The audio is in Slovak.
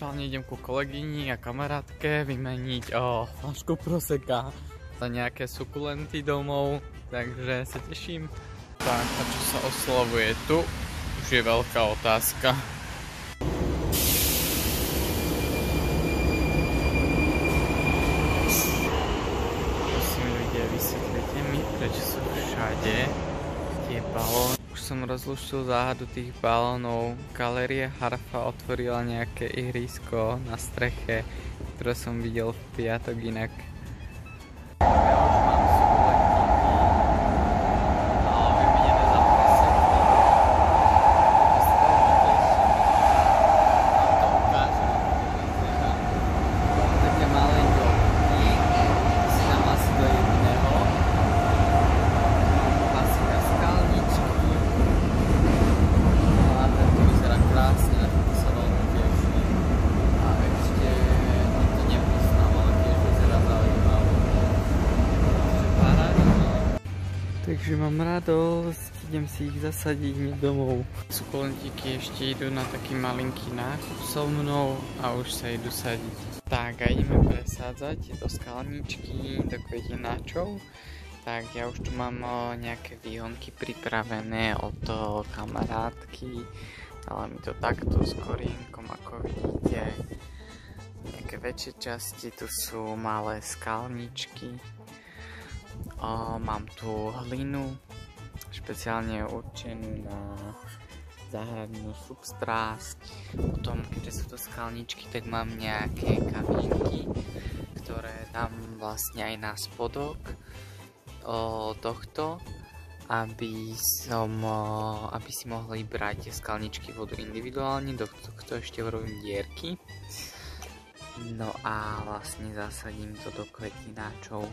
momentálne idem ku kolegyni a kamarátke vymeniť o flašku proseka za nejaké sukulenty domov, takže sa teším. Tak, a čo sa oslavuje tu, už je veľká otázka. Prosím ľudia, vysvetlite mi, prečo sú všade tie balóny. Už som rozluštil záhadu tých balónov. Galéria Harfa otvorila nejaké ihrisko na streche, ktoré som videl v piatok inak. Ja už mám sukulentíky a vymenené za presek. To sa veľmi teším. Vám to ukážem, Mám také malé jogi, si dám asi do jedného. Klasika skalničky. A tento vyzerá krásne, na to sa veľmi teším. A ešte tento nepoznám, ale tiež vyzerá zaujímavé. Takže paráda. Takže mám radosť, idem si ich zasadiť hneď domov. Sukulentíky ešte idú na taký malinký nákup so mnou a už sa idú sadiť. Tak a ideme presádzať do skalničky, do kvetináčov. Tak ja už tu mám nejaké výhonky pripravené od o, kamarátky. Ale mi to takto s korienkom, ako vidíte. Nejaké väčšie časti, tu sú malé skalničky. Mám tu hlinu, špeciálne určenú na záhradnú substrát. Potom, keďže sú to skalničky, tak mám nejaké kamienky, ktoré dám vlastne aj na spodok o, tohto, aby, som, o, aby si mohli brať tie skalničky vodu individuálne, do tohto ešte urobím dierky. No a vlastne zasadím to do kvetináčov.